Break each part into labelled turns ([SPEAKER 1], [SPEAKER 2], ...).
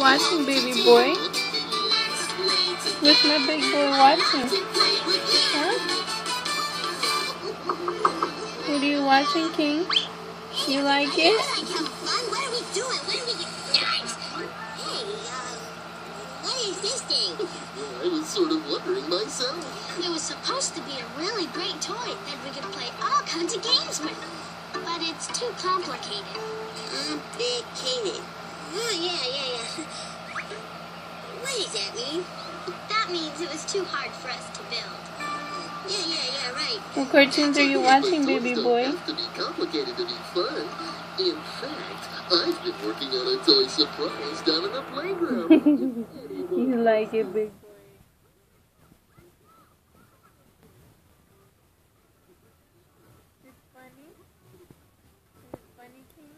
[SPEAKER 1] watching, baby boy? With my big boy watching? Huh? What are you watching, King? You like it?
[SPEAKER 2] Uh, what are we doing? What are we Guys! Hey, uh, what is this thing?
[SPEAKER 3] I was sort of wondering myself.
[SPEAKER 2] It was supposed to be a really great toy that we could play all kinds of games with. But it's too complicated. Complicated? Oh, yeah, yeah, yeah. What does that mean? That means it was too hard for us to build. Yeah, yeah, yeah, right.
[SPEAKER 1] What cartoons are you watching, baby boy?
[SPEAKER 3] Have to be complicated to be fun. In fact, I've been working on a toy surprise down in the playground.
[SPEAKER 1] You like it, big boy? It's funny. It's funny, King.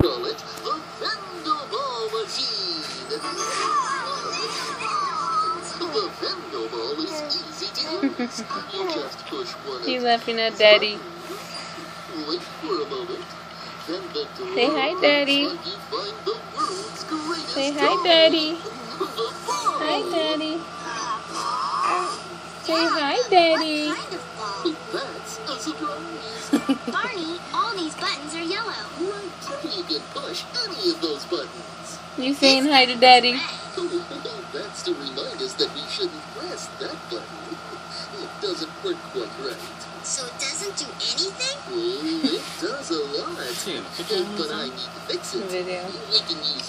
[SPEAKER 3] Call it the Fendo Ball Machine. The Fendo Ball is easy to use. You just push one
[SPEAKER 1] He's laughing at Daddy.
[SPEAKER 3] Wait for a moment.
[SPEAKER 1] Say hi, Daddy. Say hi, Daddy. Hi, Daddy. Say hi, Daddy.
[SPEAKER 3] That's a surprise.
[SPEAKER 2] Barney, all these buttons are yellow.
[SPEAKER 3] Right, you can push any of those buttons.
[SPEAKER 1] You saying hi to Daddy?
[SPEAKER 3] That's to remind us that we shouldn't press that button. It doesn't work quite right.
[SPEAKER 2] So it doesn't do anything?
[SPEAKER 3] It does a lot. But I need to fix it.
[SPEAKER 1] Video.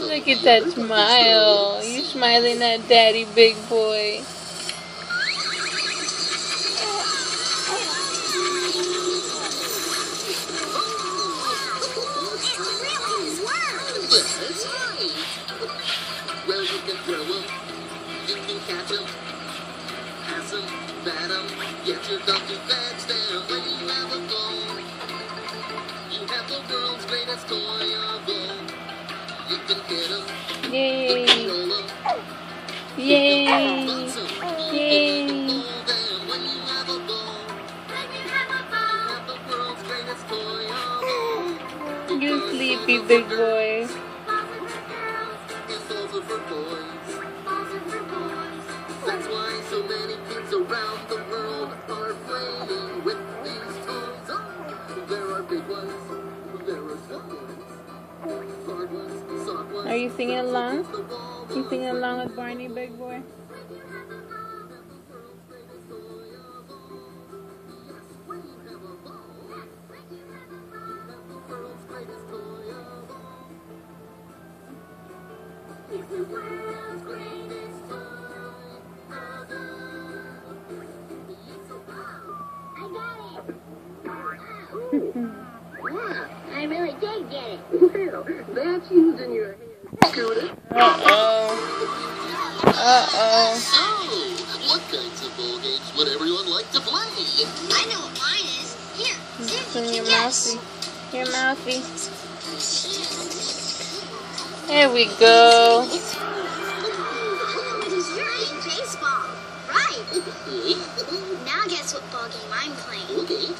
[SPEAKER 1] Look at that smile. You smiling at Daddy, big boy.
[SPEAKER 3] Well, you can throw 'em, you can catch 'em, pass 'em, bat 'em, get your dog to fetch them when you have a goal. You have the world's greatest toy of all. You can hit 'em, you
[SPEAKER 1] Yay.
[SPEAKER 3] you
[SPEAKER 1] Yay.
[SPEAKER 3] can bounce 'em, you
[SPEAKER 1] Yay.
[SPEAKER 3] can fold them when you
[SPEAKER 1] sleepy big ball. You singing along?
[SPEAKER 3] The ball
[SPEAKER 1] You singing along with Barney, big boy?
[SPEAKER 2] I really did get it.
[SPEAKER 3] Well, that's using your hands, Scooter.
[SPEAKER 1] Uh-oh. Uh-oh.
[SPEAKER 3] So, what kinds of ball games would everyone like to play?
[SPEAKER 2] I know what mine is. Here,
[SPEAKER 1] It's
[SPEAKER 2] you
[SPEAKER 1] your mouthy. Your mouthy. There we go.
[SPEAKER 2] You're playing baseball. Right. Now guess what ball game I'm playing.
[SPEAKER 3] Okay.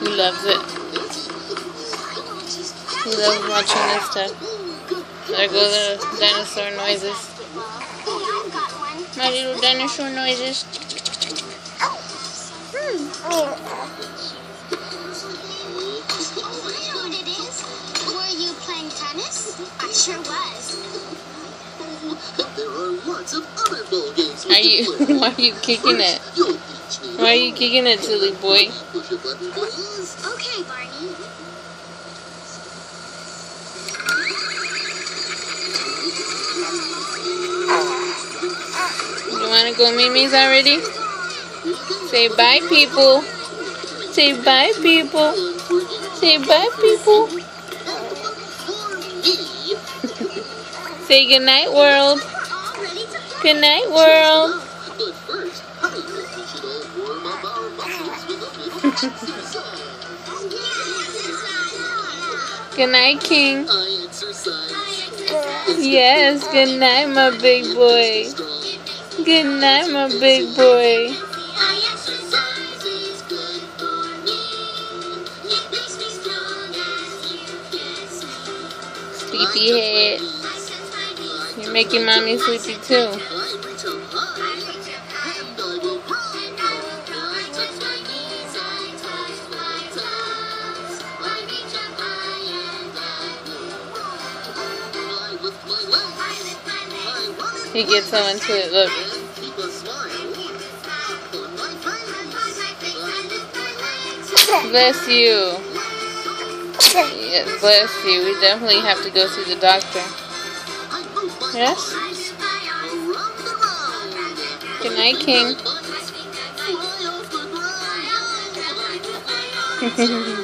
[SPEAKER 1] He loves it. He loves watching this stuff. There go the dinosaur noises. My little dinosaur noises.
[SPEAKER 2] Oh, I know what it is. Were you playing tennis? I sure was.
[SPEAKER 3] Of other games
[SPEAKER 1] Are you? Why are you kicking it? Why are you kicking it, silly boy?
[SPEAKER 2] Okay, Barney.
[SPEAKER 1] You wanna go Mimi's already? Say bye people. Say bye people. Say bye people.
[SPEAKER 3] Say good night world. Good night world. Good night, King. Yes, good night, my big boy. Good night, my big boy. Sleepy head. You're making mommy sleepy too. He gets on to it, look. Bless you. Yes, bless you. We definitely have to go see the doctor. Yes? Good night, King.